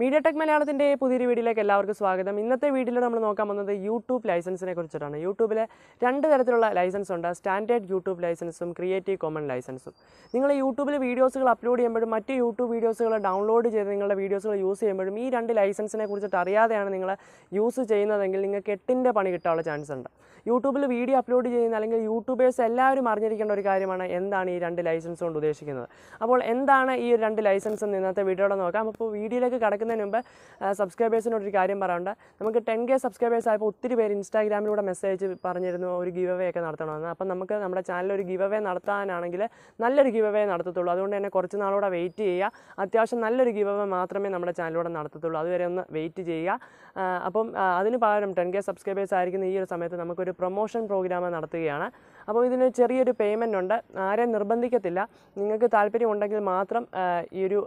Media tech മലയാളത്തിന്റെ പുതിയൊരു വീഡിയോയിലേക്ക് എല്ലാവർക്കും സ്വാഗതം. ഇന്നത്തെ വീഡിയോയിൽ നമ്മൾ നോക്കാൻ വന്നത് യൂട്യൂബ് ലൈസൻസിനെ കുറിച്ചിട്ടാണ്. യൂട്യൂബിലെ രണ്ട് തരത്തിലുള്ള ലൈസൻസ് ഉണ്ട്. സ്റ്റാൻഡേർഡ് യൂട്യൂബ് ലൈസൻസും ക്രിയേറ്റീവ് കോമൺ ലൈസൻസും. നിങ്ങൾ യൂട്യൂബിൽ വീഡിയോസുകൾ അപ്ലോഡ് ചെയ്യുമ്പോഴും മറ്റ് യൂട്യൂബ് വീഡിയോസുകൾ ഡൗൺലോഡ് ചെയ്ത് നിങ്ങളുടെ വീഡിയോസുകൾ യൂസ് ചെയ്യുമ്പോഴും ഈ രണ്ട് ലൈസൻസിനെ കുറിച്ചിട്ട് അറിയാതെയാണ് നിങ്ങൾ യൂസ് ചെയ്യുന്നതെങ്കിൽ നിങ്ങൾക്ക് എട്ടിന്റെ പണി കിട്ടാനുള്ള ചാൻസ് ഉണ്ട്. യൂട്യൂബിൽ വീഡിയോ അപ്ലോഡ് ചെയ്യുന്ന അല്ലെങ്കിൽ യൂട്യൂബേഴ്സ് എല്ലാവരും അറിഞ്ഞിരിക്കേണ്ട ഒരു കാര്യമാണ് എന്താണ് ഈ രണ്ട് ലൈസൻസ് കൊണ്ട് ഉദ്ദേശിക്കുന്നത്. അപ്പോൾ എന്താണ് ഈ രണ്ട് ലൈസൻസ് ഇന്നത്തെ വീഡിയോയുടെ നോക്കാം. അപ്പോൾ വീഡിയോയിലേക്ക് കടക്കുന്നതിന് മുമ്പ് സബ്സ്ക്രൈബേഴ്സിനോട് ഒരു കാര്യം പറയാനുണ്ട്. നമുക്ക് ടെൻ കെ സബ്സ്ക്രൈബേഴ്സ് ആയപ്പോൾ ഒത്തിരി പേര് ഇൻസ്റ്റാഗ്രാമിലൂടെ മെസ്സേജ് പറഞ്ഞിരുന്നു ഒരു ഗീവ് അവേ ഒക്കെ നടത്തണമെന്ന്. അപ്പം നമുക്ക് നമ്മുടെ ചാനലിൽ ഒരു ഗീവ് അവേ നടത്താനാണെങ്കിൽ നല്ലൊരു ഗീവ് അവേ നടത്തത്തുള്ളൂ. അതുകൊണ്ട് തന്നെ കുറച്ച് നാളൂടെ വെയിറ്റ് ചെയ്യുക. അത്യാവശ്യം നല്ലൊരു ഗീവ് അവേ മാത്രമേ നമ്മുടെ ചാനലിലൂടെ നടത്തത്തുള്ളൂ. അതുവരെ ഒന്ന് വെയിറ്റ് ചെയ്യുക. അപ്പം അതിന് പകരം ടെൻ കെ സബ്സ്ക്രൈബേഴ്സ് ആയിരിക്കുന്ന ഈ ഒരു സമയത്ത് നമുക്കൊരു പ്രൊമോഷൻ പ്രോഗ്രാം നടത്തുകയാണ്. അപ്പോൾ ഇതിന് ചെറിയൊരു പേയ്മെന്റ് ഉണ്ട്. ആരെയും നിർബന്ധിക്കത്തില്ല. നിങ്ങൾക്ക് താല്പര്യമുണ്ടെങ്കിൽ മാത്രം ഈ ഒരു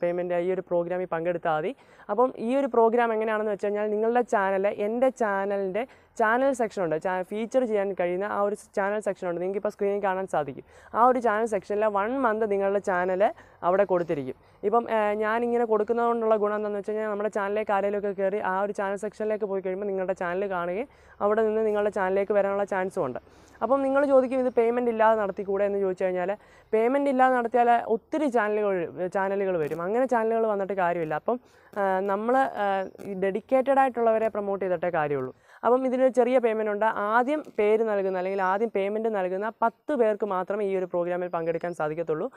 പേയ്മെന്റ് ഈ ഒരു പ്രോഗ്രാമിൽ പങ്കെടുത്താൽ മതി. അപ്പം ഈ ഒരു പ്രോഗ്രാം എങ്ങനെയാണെന്ന് വെച്ച് കഴിഞ്ഞാൽ നിങ്ങളുടെ ചാനൽ എന്റെ ചാനലിന്റെ ചാനൽ സെക്ഷൻ ഉണ്ട്. ഫീച്ചർ ചെയ്യാൻ കഴിയുന്ന ആ ഒരു ചാനൽ സെക്ഷൻ ഉണ്ട്. നിങ്ങൾക്ക് ഇപ്പോൾ സ്ക്രീനിൽ കാണാൻ സാധിക്കും. ആ ഒരു ചാനൽ സെക്ഷനിൽ വൺ മന്ത് നിങ്ങളുടെ ചാനൽ അവിടെ കൊടുത്തിരിക്കും. ഇപ്പം ഞാനിങ്ങനെ കൊടുക്കുന്നതുകൊണ്ടുള്ള ഗുണം എന്താണെന്ന് വെച്ച് കഴിഞ്ഞാൽ നമ്മുടെ ചാനലിലേക്ക് ആരെങ്കിലുമൊക്കെ കയറി ആ ഒരു ചാനൽ സെക്ഷനിലേക്ക് പോയി കഴിയുമ്പോൾ നിങ്ങളുടെ ചാനൽ കാണുകയും അവിടെ നിന്ന് നിങ്ങളുടെ ചാനലിലേക്ക് വരാനുള്ള ചാൻസും ഉണ്ട്. അപ്പം നിങ്ങൾ ചോദിക്കും ഇത് പേയ്മെന്റ് ഇല്ലാതെ നടത്തിക്കൂടെ? എന്ന് ചോദിച്ചു കഴിഞ്ഞാൽ പേയ്മെന്റ് ഇല്ലാതെ നടത്തിയാൽ ഒത്തിരി ചാനലുകൾ ചാനലുകൾ വരും. അങ്ങനെ ചാനലുകൾ വന്നിട്ട് കാര്യമില്ല. അപ്പം നമ്മൾ ഡെഡിക്കേറ്റഡ് ആയിട്ടുള്ളവരെ പ്രൊമോട്ട് ചെയ്തിട്ടേ കാര്യമുള്ളൂ. അപ്പം ഇതിന് ചെറിയ പേയ്മെന്റ് ഉണ്ട്. ആദ്യം പേര് നൽകുന്ന അല്ലെങ്കിൽ ആദ്യം പേയ്മെന്റ് നൽകുന്ന പത്ത് പേർക്ക് മാത്രമേ ഈ ഒരു പ്രോഗ്രാമിൽ പങ്കെടുക്കാൻ സാധിക്കത്തുള്ളൂ.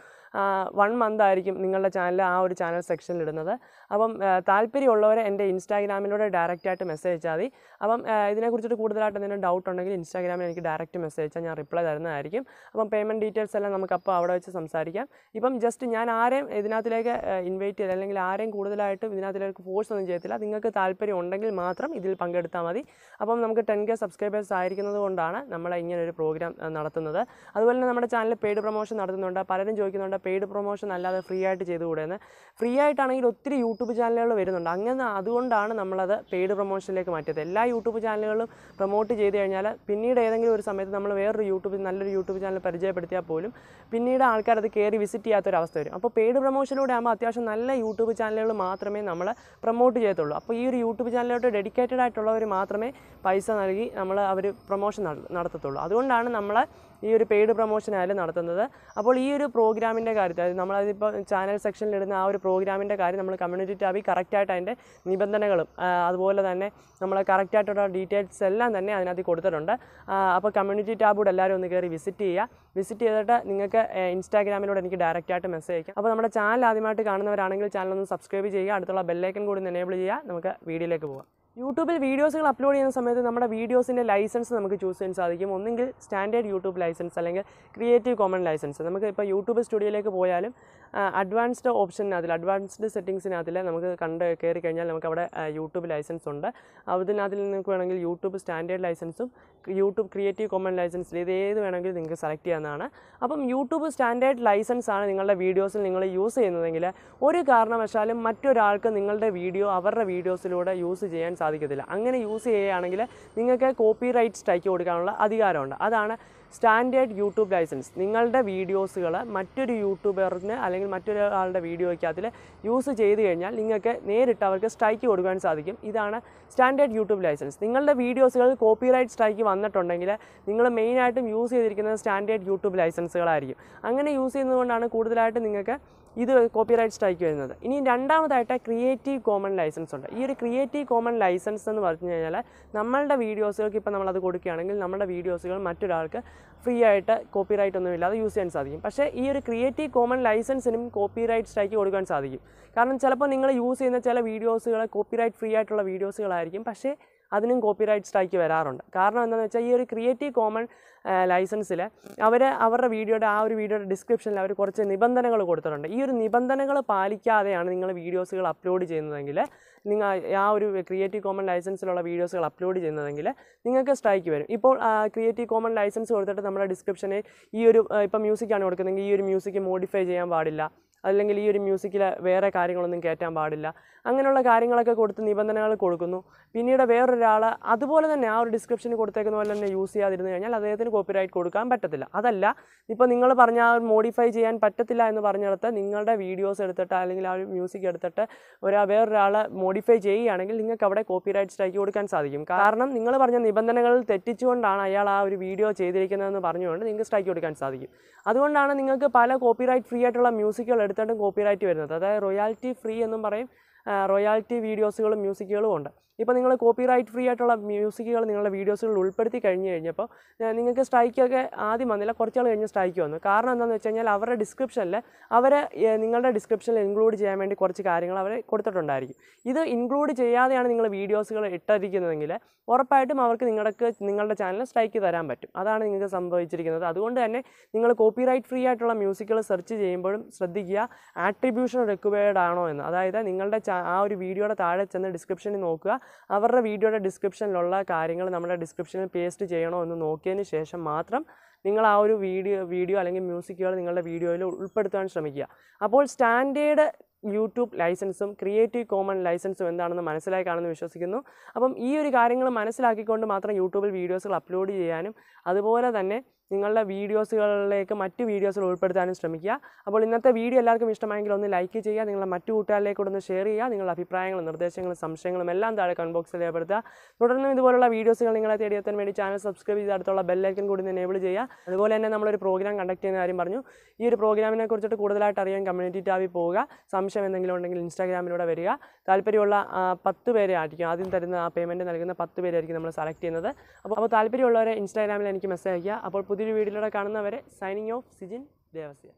വൺ മന്ത് ആയിരിക്കും നിങ്ങളുടെ ചാനൽ ആ ഒരു ചാനൽ സെക്ഷനിൽ ഇടുന്നത്. അപ്പം താല്പര്യമുള്ളവരെ എന്റെ ഇൻസ്റ്റാഗ്രാമിലൂടെ ഡയറക്റ്റ് ആയിട്ട് മെസ്സേജ് അയച്ചാൽ മതി. അപ്പം ഇതിനെക്കുറിച്ചിട്ട് കൂടുതലായിട്ട് എന്തെങ്കിലും ഡൗട്ട് ഉണ്ടെങ്കിൽ ഇൻസ്റ്റാഗ്രാമിൽ എനിക്ക് ഡയറക്റ്റ് മെസ്സേജ് അയച്ചാൽ ഞാൻ റിപ്ലൈ തരുന്നതായിരിക്കും. അപ്പം പേയ്മെന്റ് ഡീറ്റെയിൽസ് എല്ലാം നമുക്കപ്പോൾ അവിടെ വെച്ച് സംസാരിക്കാം. ഇപ്പം ജസ്റ്റ് ഞാൻ ആരെയും ഇതിനകത്തിലേക്ക് ഇൻവൈറ്റ് ചെയ്ത് അല്ലെങ്കിൽ ആരെയും കൂടുതലായിട്ടും ഇതിനകത്തിലേക്ക് ഫോഴ്സ് ഒന്നും ചെയ്യത്തില്ല. നിങ്ങൾക്ക് താല്പര്യം ഉണ്ടെങ്കിൽ മാത്രം ഇതിൽ പങ്കെടുത്താൽ മതി. അപ്പം നമുക്ക് ടെൻ കെ സബ്സ്ക്രൈബേഴ്സ് ആയിരിക്കുന്നത് കൊണ്ടാണ് നമ്മൾ ഇങ്ങനെ ഒരു പ്രോഗ്രാം നടത്തുന്നത്. അതുപോലെ തന്നെ നമ്മുടെ ചാനലിൽ പെയ്ഡ് പ്രൊമോഷൻ നടത്തുന്നുണ്ട്. പലരും ചോദിക്കുന്നുണ്ട് പെയ്ഡ് പ്രൊമോഷൻ അല്ലാതെ ഫ്രീ ആയിട്ട് ചെയ്തുകൂടെയെന്ന് ഫ്രീ ആയിട്ടാണെങ്കിൽ ഒത്തിരി യൂട്യൂബ് ചാനലുകൾ വരുന്നുണ്ട്. അങ്ങനെ അതുകൊണ്ടാണ് നമ്മളത് പെയ്ഡ് പ്രൊമോഷനിലേക്ക് മാറ്റിയത്. എല്ലാ യൂട്യൂബ് ചാനലുകളും പ്രൊമോട്ട് ചെയ്ത് കഴിഞ്ഞാൽ പിന്നീട് ഏതെങ്കിലും ഒരു സമയത്ത് നമ്മൾ വേറൊരു യൂട്യൂബ് നല്ലൊരു യൂട്യൂബ് ചാനൽ പരിചയപ്പെടുത്തിയാൽ പോലും പിന്നീട് ആൾക്കാർ അത് കയറി വിസിറ്റ് ചെയ്യാത്തൊരവസ്ഥ വരും. അപ്പോൾ പെയ്ഡ് പ്രൊമോഷനിലൂടെ ആകുമ്പോൾ അത്യാവശ്യം നല്ല യൂട്യൂബ് ചാനലുകൾ മാത്രമേ നമ്മൾ പ്രൊമോട്ട് ചെയ്യത്തുള്ളൂ. അപ്പോൾ ഈ ഒരു യൂട്യൂബ് ചാനലിലോട്ട് ഡെഡിക്കേറ്റഡ് ആയിട്ടുള്ളവർ മാത്രമേ പൈസ നൽകി നമ്മൾ അവർ പ്രൊമോഷൻ നടത്തത്തുള്ളൂ. അതുകൊണ്ടാണ് നമ്മൾ ഈ ഒരു പെയ്ഡ് പ്രൊമോഷൻ ആയാലും നടത്തുന്നത്. അപ്പോൾ ഈ ഒരു പ്രോഗ്രാമിന്റെ കാര്യത്തിൽ അതായത് നമ്മളതിപ്പോൾ ചാനൽ സെക്ഷനിൽ ഇടുന്ന ആ ഒരു പ്രോഗ്രാമിന്റെ കാര്യം നമ്മൾ കമ്മ്യൂണിറ്റി ടാബിൽ കറക്റ്റായിട്ട് അതിന്റെ നിബന്ധനകളും അതുപോലെ തന്നെ നമ്മൾ കറക്റ്റായിട്ടുള്ള ഡീറ്റെയിൽസ് എല്ലാം തന്നെ അതിനകത്ത് കൊടുത്തിട്ടുണ്ട്. അപ്പോൾ കമ്മ്യൂണിറ്റി ടാബൂടെ എല്ലാവരും ഒന്ന് കയറി വിസിറ്റ് ചെയ്യുക. വിസിറ്റ് ചെയ്തിട്ട് നിങ്ങൾക്ക് ഇൻസ്റ്റാഗ്രാമിലൂടെ എനിക്ക് ഡയറക്റ്റായിട്ട് മെസ്സേജ് അയക്കാം. അപ്പോൾ നമ്മുടെ ചാനൽ ആദ്യമായിട്ട് കാണുന്നവരാണെങ്കിൽ ചാനൽ ഒന്ന് സബ്സ്ക്രൈബ് ചെയ്യുക. അടുത്തുള്ള ബെല്ലൈക്കൻ കൂടി ഒന്ന് എനേബിൾ ചെയ്യുക. നമുക്ക് വീഡിയോയിലേക്ക് പോകാം. യൂട്യൂബിൽ വീഡിയോസുകൾ അപ്ലോഡ് ചെയ്യുന്ന സമയത്ത് നമ്മുടെ വീഡിയോസിന്റെ ലൈസൻസ് നമുക്ക് ചൂസ് ചെയ്യാൻ സാധിക്കും. ഒന്നെങ്കിൽ സ്റ്റാൻഡേർഡ് യൂട്യൂബ് ലൈസൻസ് അല്ലെങ്കിൽ ക്രിയേറ്റീവ് കോമൺ ലൈസൻസ്. നമുക്ക് ഇപ്പോൾ യൂട്യൂബ് സ്റ്റുഡിയോയിലേക്ക് പോയാലും അഡ്വാൻസ്ഡ് ഓപ്ഷനകത്തിൽ അഡ്വാൻസ്ഡ് സെറ്റിങ്സിനകത്തിൽ നമുക്ക് കണ്ട് കയറി കഴിഞ്ഞാൽ നമുക്ക് അവിടെ യൂട്യൂബ് ലൈസൻസ് ഉണ്ട്. അതിനകത്തിൽ നിങ്ങൾക്ക് വേണമെങ്കിൽ യൂട്യൂബ് സ്റ്റാൻഡേർഡ് ലൈസൻസും യൂട്യൂബ് ക്രിയേറ്റീവ് കോമൺ ലൈസൻസിൽ ഇത് ഏത് വേണമെങ്കിലും നിങ്ങൾക്ക് സെലക്ട് ചെയ്യാവുന്നതാണ്. അപ്പം യൂട്യൂബ് സ്റ്റാൻഡേർഡ് ലൈസൻസ് ആണ് നിങ്ങളുടെ വീഡിയോസിൽ നിങ്ങൾ യൂസ് ചെയ്യുന്നതെങ്കിൽ ഒരു കാരണവശാലും മറ്റൊരാൾക്ക് നിങ്ങളുടെ വീഡിയോ അവരുടെ വീഡിയോസിലൂടെ യൂസ് ചെയ്യാൻ സാധിക്കത്തില്ല. അങ്ങനെ യൂസ് ചെയ്യുകയാണെങ്കിൽ നിങ്ങൾക്ക് കോപ്പി റൈറ്റ് സ്ട്രൈക്ക് കൊടുക്കാനുള്ള അധികാരമുണ്ട്. അതാണ് സ്റ്റാൻഡേർഡ് യൂട്യൂബ് ലൈസൻസ്. നിങ്ങളുടെ വീഡിയോസുകൾ മറ്റൊരു യൂട്യൂബറിന് അല്ലെങ്കിൽ മറ്റൊരാളുടെ വീഡിയോയ്ക്കകത്തിൽ യൂസ് ചെയ്ത് കഴിഞ്ഞാൽ നിങ്ങൾക്ക് നേരിട്ട് അവർക്ക് സ്ട്രൈക്ക് കൊടുക്കാൻ സാധിക്കും. ഇതാണ് സ്റ്റാൻഡേർഡ് യൂട്യൂബ് ലൈസൻസ്. നിങ്ങളുടെ വീഡിയോസുകൾ കോപ്പിറൈറ്റ് സ്ട്രൈക്ക് വന്നിട്ടുണ്ടെങ്കിൽ നിങ്ങൾ മെയിനായിട്ടും യൂസ് ചെയ്തിരിക്കുന്നത് സ്റ്റാൻഡേർഡ് യൂട്യൂബ് ലൈസൻസുകളായിരിക്കും. അങ്ങനെ യൂസ് ചെയ്യുന്നതുകൊണ്ടാണ് കൂടുതലായിട്ട് നിങ്ങൾക്ക് ഇത് കോപ്പിറൈറ്റ് സ്ട്രൈക്ക് വരുന്നത്. ഇനി രണ്ടാമതായിട്ട് ക്രിയേറ്റീവ് കോമൺ ലൈസൻസ് ഉണ്ട്. ഈ ഒരു ക്രിയേറ്റീവ് കോമൺ ലൈസൻസ് എന്ന് പറഞ്ഞു കഴിഞ്ഞാൽ നമ്മളുടെ വീഡിയോസുകൾക്ക് ഇപ്പോൾ നമ്മളത് കൊടുക്കുകയാണെങ്കിൽ നമ്മുടെ വീഡിയോസുകൾ മറ്റൊരാൾക്ക് ഫ്രീ ആയിട്ട് കോപ്പി റൈറ്റ് ഒന്നും ഇല്ലാതെ യൂസ് ചെയ്യാൻ സാധിക്കും. പക്ഷേ ഈ ഒരു ക്രിയേറ്റീവ് കോമൺ ലൈസൻസിനും കോപ്പി റൈറ്റ് സ്ട്രൈക്ക് കൊടുക്കാൻ സാധിക്കും. കാരണം ചിലപ്പോൾ നിങ്ങൾ യൂസ് ചെയ്യുന്ന ചില വീഡിയോസുകൾ കോപ്പി റൈറ്റ് ഫ്രീ ആയിട്ടുള്ള വീഡിയോസുകളായിരിക്കും പക്ഷേ അതിനും കോപ്പിറൈറ്റ് സ്ട്രൈക്ക് വരാറുണ്ട്. കാരണം എന്താണെന്ന് വെച്ചാൽ ഈ ഒരു ക്രിയേറ്റീവ് കോമൺ ലൈസൻസിൽ അവർ അവരുടെ വീഡിയോയുടെ ആ ഒരു വീഡിയോയുടെ ഡിസ്ക്രിപ്ഷനിൽ അവർ കുറച്ച് നിബന്ധനകൾ കൊടുത്തിട്ടുണ്ട്. ഈ ഒരു നിബന്ധനകൾ പാലിക്കാതെയാണ് നിങ്ങൾ വീഡിയോസുകൾ അപ്ലോഡ് ചെയ്യുന്നതെങ്കിൽ നിങ്ങൾ ആ ഒരു ക്രിയേറ്റീവ് കോമൺ ലൈസൻസിലുള്ള വീഡിയോസുകൾ അപ്ലോഡ് ചെയ്യുന്നതെങ്കിൽ നിങ്ങൾക്ക് സ്ട്രൈക്ക് വരും. ഇപ്പോൾ ക്രിയേറ്റീവ് കോമൺ ലൈസൻസ് കൊടുത്തിട്ട് നമ്മുടെ ഡിസ്ക്രിപ്ഷനിൽ ഈ ഒരു ഇപ്പം മ്യൂസിക്കാണ് കൊടുക്കുന്നതെങ്കിൽ ഈ ഒരു മ്യൂസിക് മോഡിഫൈ ചെയ്യാൻ പാടില്ല. അല്ലെങ്കിൽ ഈ ഒരു മ്യൂസിക്കിൽ വേറെ കാര്യങ്ങളൊന്നും കയറ്റാൻ പാടില്ല. അങ്ങനെയുള്ള കാര്യങ്ങളൊക്കെ കൊടുത്ത് നിബന്ധനകൾ കൊടുക്കുന്നു. പിന്നീട് വേറൊരാൾ അതുപോലെ തന്നെ ആ ഒരു ഡിസ്ക്രിപ്ഷൻ കൊടുത്തേക്കുന്ന പോലെ തന്നെ യൂസ് ചെയ്യാതിരുന്നു കഴിഞ്ഞാൽ അദ്ദേഹത്തിന് കോപ്പിറൈറ്റ് കൊടുക്കാൻ പറ്റത്തില്ല. അതല്ല ഇപ്പോൾ നിങ്ങൾ പറഞ്ഞ ആ മോഡിഫൈ ചെയ്യാൻ പറ്റത്തില്ല എന്ന് പറഞ്ഞിടത്ത് നിങ്ങളുടെ വീഡിയോസ് എടുത്തിട്ട് അല്ലെങ്കിൽ ആ ഒരു മ്യൂസിക് എടുത്തിട്ട് ഒരാ വേറൊരാൾ മോഡിഫൈ ചെയ്യുകയാണെങ്കിൽ നിങ്ങൾക്ക് അവിടെ കോപ്പിറൈറ്റ് സ്ട്രൈക്ക് കൊടുക്കാൻ സാധിക്കും. കാരണം നിങ്ങൾ പറഞ്ഞ നിബന്ധനകളിൽ തെറ്റിച്ചുകൊണ്ടാണ് അയാൾ ആ ഒരു വീഡിയോ ചെയ്തിരിക്കുന്നതെന്ന് പറഞ്ഞുകൊണ്ട് നിങ്ങൾക്ക് സ്ട്രൈക്ക് കൊടുക്കാൻ സാധിക്കും. അതുകൊണ്ടാണ് നിങ്ങൾക്ക് പല കോപ്പിറൈറ്റ് ഫ്രീ ആയിട്ടുള്ള മ്യൂസിക്കുകൾ എടുത്തിട്ടും കോപ്പിറൈറ്റ് വരുന്നത്. അതായത് റോയാലിറ്റി ഫ്രീ എന്നും പറയും. റോയാലിറ്റി വീഡിയോസുകളും മ്യൂസിക്കുകളും ഉണ്ട്. ഇപ്പോൾ നിങ്ങൾ കോപ്പിറൈറ്റ് ഫ്രീ ആയിട്ടുള്ള മ്യൂസിക്കുകൾ നിങ്ങളുടെ വീഡിയോസുകളിൽ ഉൾപ്പെടുത്തി കഴിഞ്ഞ് കഴിഞ്ഞപ്പോൾ നിങ്ങൾക്ക് സ്ട്രൈക്കൊക്കെ ആദ്യം വന്നില്ല കുറച്ചാൾ കഴിഞ്ഞ് സ്ട്രൈക്ക് വന്നു. കാരണം എന്താണെന്ന് വെച്ച് കഴിഞ്ഞാൽ അവരുടെ ഡിസ്ക്രിപ്ഷനിൽ അവർ നിങ്ങളുടെ ഡിസ്ക്രിപ്ഷനിൽ ഇൻക്ലൂഡ് ചെയ്യാൻ വേണ്ടി കുറച്ച് കാര്യങ്ങൾ അവർ കൊടുത്തിട്ടുണ്ടായിരിക്കും. ഇത് ഇൻക്ലൂഡ് ചെയ്യാതെയാണ് നിങ്ങൾ വീഡിയോസുകൾ ഇട്ടിരിക്കുന്നതെങ്കിൽ ഉറപ്പായിട്ടും അവർക്ക് നിങ്ങൾക്ക് നിങ്ങളുടെ ചാനൽ സ്ട്രൈക്ക് തരാൻ പറ്റും. അതാണ് നിങ്ങൾക്ക് സംഭവിച്ചിരിക്കുന്നത്. അതുകൊണ്ട് തന്നെ നിങ്ങൾ കോപ്പിറൈറ്റ് ഫ്രീ ആയിട്ടുള്ള മ്യൂസിക്കുകൾ സെർച്ച് ചെയ്യുമ്പോഴും ശ്രദ്ധിക്കുക ആട്രിബ്യൂഷൻ റിക്വയർഡ് ആണോ എന്ന്. അതായത് നിങ്ങളുടെ ചാ- ആ ഒരു വീഡിയോയുടെ താഴെ ചെന്ന് ഡിസ്ക്രിപ്ഷനിൽ നോക്കുക. അവരുടെ വീഡിയോയുടെ ഡിസ്ക്രിപ്ഷനിലുള്ള കാര്യങ്ങൾ നമ്മുടെ ഡിസ്ക്രിപ്ഷനിൽ പേസ്റ്റ് ചെയ്യണോ എന്ന് നോക്കിയതിന് ശേഷം മാത്രം നിങ്ങൾ ആ ഒരു വീഡിയോ വീഡിയോ അല്ലെങ്കിൽ മ്യൂസിക്കുകൾ നിങ്ങളുടെ വീഡിയോയിൽ ഉൾപ്പെടുത്താൻ ശ്രമിക്കുക. അപ്പോൾ സ്റ്റാൻഡേർഡ് യൂട്യൂബ് ലൈസൻസും ക്രിയേറ്റീവ് കോമൺ ലൈസൻസും എന്താണെന്ന് മനസ്സിലായി കാണുമെന്ന് വിശ്വസിക്കുന്നു. അപ്പം ഈ ഒരു കാര്യങ്ങൾ മനസ്സിലാക്കിക്കൊണ്ട് മാത്രം യൂട്യൂബിൽ വീഡിയോസുകൾ അപ്ലോഡ് ചെയ്യാനും അതുപോലെ തന്നെ നിങ്ങളുടെ വീഡിയോസുകളിലേക്ക് മറ്റ് വീഡിയോസുകൾ ഉൾപ്പെടുത്താനും ശ്രമിക്കുക. അപ്പോൾ ഇന്നത്തെ വീഡിയോ എല്ലാവർക്കും ഇഷ്ടമായെങ്കിൽ ഒന്ന് ലൈക്ക് ചെയ്യുക നിങ്ങളുടെ മറ്റു കൂട്ടുകാരിലേക്കൂടെ ഒന്ന് ഷെയർ ചെയ്യുക നിങ്ങളുടെ അഭിപ്രായങ്ങളും നിർദ്ദേശങ്ങളും സംശയങ്ങളും എല്ലാം താഴെ കമന്റ് ബോക്സിൽ രേഖപ്പെടുത്തുക. തുടർന്നും ഇതുപോലുള്ള വീഡിയോസുകൾ നിങ്ങളെ തേടിയെത്താൻ വേണ്ടി ചാനൽ സബ്സ്ക്രൈബ് ചെയ്ത് അടുത്തുള്ള ബെല്ലൈക്കൻ കൂടി എനേബിൾ ചെയ്യുക. അതുപോലെ തന്നെ നമ്മളൊരു പ്രോഗ്രാം കണ്ടക്ട് ചെയ്യുന്ന കാര്യം പറഞ്ഞു. ഈ ഒരു പ്രോഗ്രാമിനെ കുറിച്ചിട്ട് കൂടുതലായിട്ട് അറിയാൻ കമ്മ്യൂണിറ്റി ടാബിൽ പോവുക. സംശയം എന്തെങ്കിലും ഉണ്ടെങ്കിൽ ഇൻസ്റ്റാഗ്രാമിലൂടെ വരിക. താല്പര്യമുള്ള പത്ത് പേരെ ആയിരിക്കും ആദ്യം തരുന്ന ആ പേയ്മെന്റ് നൽകുന്ന പത്ത് പേരായിരിക്കും നമ്മൾ സെലക്ട് ചെയ്യുന്നത്. അപ്പോൾ അപ്പോൾ താല്പര്യമുള്ളവരെ ഇൻസ്റ്റാഗ്രാമിൽ എനിക്ക് മെസ്സേജ് അയക്കുക അപ്പോൾ പുതിയൊരു വീഡിയോയിലൂടെ കാണുന്നവരെ സൈനിങ് ഓഫ് സിജിൻ ദേവസ്യ.